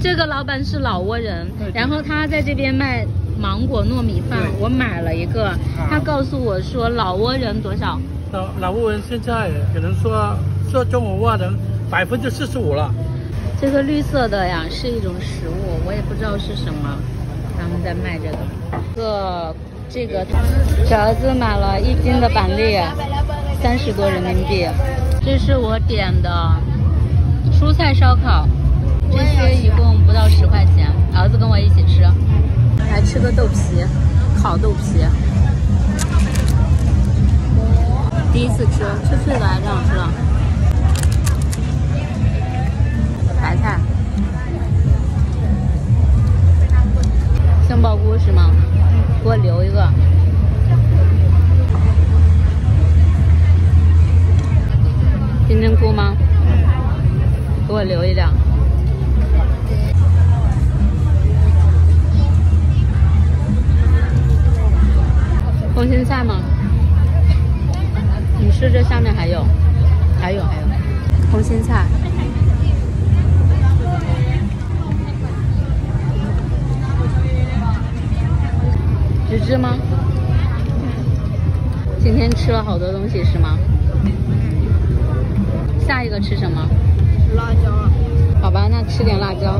这个老板是老挝人然后他在这边卖芒果糯米饭，我买了一个，他告诉我说老挝人多少？老老挝人现在可能说说中国话的百分之四十五了。这个绿色的呀是一种食物，我也不知道是什么，他们在卖这个。个这个饺子买了一斤的板栗，三十多人民币。这是我点的蔬菜烧烤，这些一共不到十块钱。儿子跟我一起吃，来吃个豆皮，烤豆皮。第一次吃，脆脆的，还挺好吃的。白菜，杏鲍菇是吗？给我留一个。金针菇吗？给我留一点。空心菜吗？你吃这下面还有，还有还有，空心菜。芝芝吗？今天吃了好多东西是吗？下一个吃什么？辣椒啊！好吧，那吃点辣椒，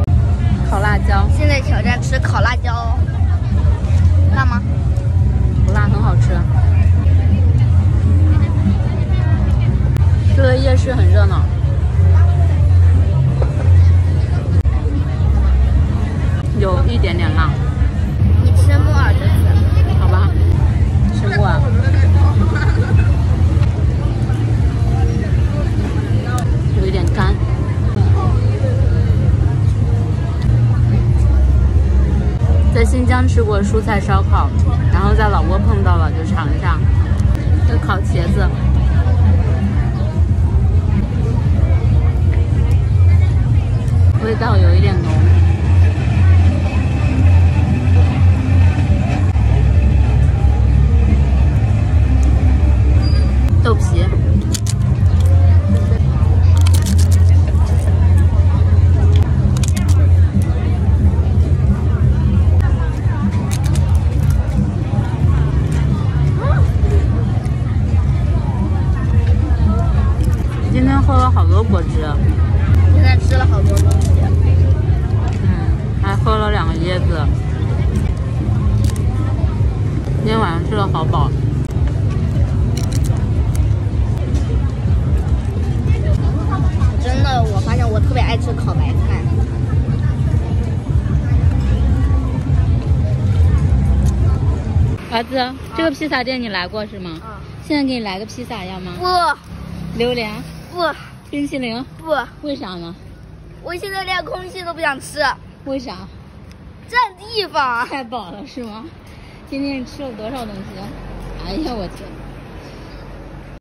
烤辣椒，现在挑战吃烤辣椒，辣吗？在新疆吃过蔬菜烧烤，然后在老挝碰到了就尝一下。这烤茄子，味道有一点浓。天喝了好多果汁，现在吃了好多东西。嗯，还喝了两个椰子。今天晚上吃的好饱。真的，我发现我特别爱吃烤白菜。儿子，这个披萨店你来过是吗？啊！现在给你来个披萨要吗？不榴莲、不冰淇淋，不，为啥呢？我现在连空气都不想吃，为啥？占地方。太饱了是吗？今天你吃了多少东西？哎呀，我天！